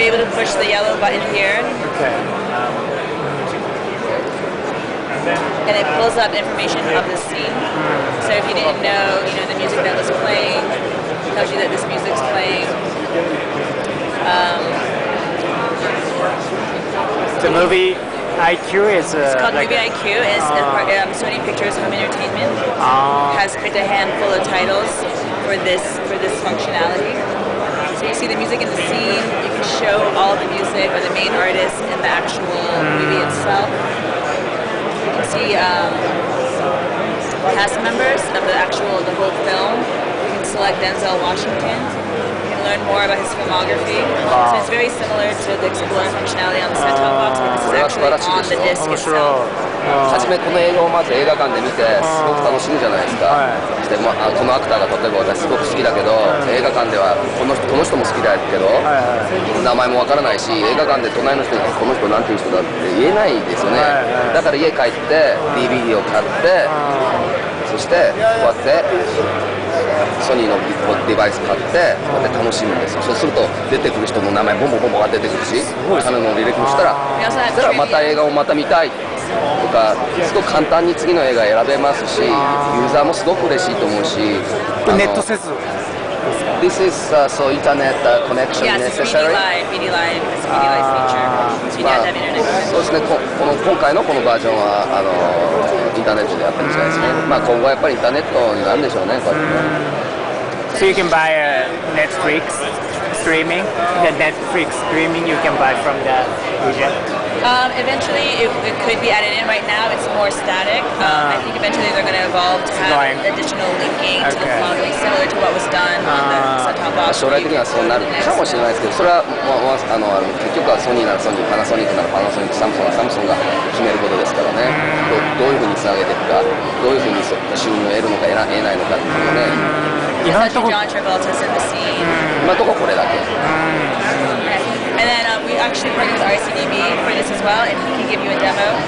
be able to push the yellow button here, Okay. and it pulls up information of the scene. So if you didn't know, you know, the music that was playing, tells you that this music's playing. The movie IQ is uh, It's called like Movie IQ. Is part- um, Sony Pictures Home Entertainment Ah. has picked a handful of titles for this for this functionality. So you see the music in the scene. You can show all the music or the main artist in the actual movie itself. You can see um, cast members of the actual the whole film. You can select Denzel Washington. Learn more about his filmography. So it's very similar to the Explorer functionality on the set-top box, but this is actually on the disc 面 itself. 白い。初めこの映画をまず映画館で見てすごく楽しむじゃないですか、はでまあ、このアクターが例えば私すごく好きだけど、映画館ではこの人この人も好きだけど、はいはい名前もわからないし映画館で隣の人にこの人なんていう人だって言えないですよね、はいはいだから家帰って DVD を買ってそしてこうやってソニーのデバイス買ってこうやって楽しむんですよそうすると出てくる人の名前ボンボンボンボンが出てくるし彼の履歴もしたらそしたらまた.映画をまた見たいとかすごく簡単に次の映画選べますしユーザーもすごく嬉しいと思うしネットせず This is、uh, so internet、uh, connection Yes, necessary Live, BD Live, Live internet そうですねここの今回のこのバージョンはあのインターネットでやってるみたいですねまあ今後はやっぱりインターネットになるんでしょうねこうやってね So you can buy a Netflix streaming. The Netflix streaming you can buy from the region. Um, eventually, it, it could be added in. Right now, it's more static. Um, I think eventually they're going to evolve to have Going. additional linking to the Okay. phone, like similar to what was done on the Ah. set-top まあ box. 将来的にはそうなるかもしれないですけどそれは、まああの結局はソニーならソニーパナソニックならパナソニックサムソンならサムソンが決めることですからねどどういうふうにつなげていくかどういうふうにそ収入を得るのか得な得ないのかっていうのをね今のとこ Especially John Travolta's in the scene. 今のところこれだけ And then um, we actually partnered with RCDB for this as well, and he can give you a demo for RCDB.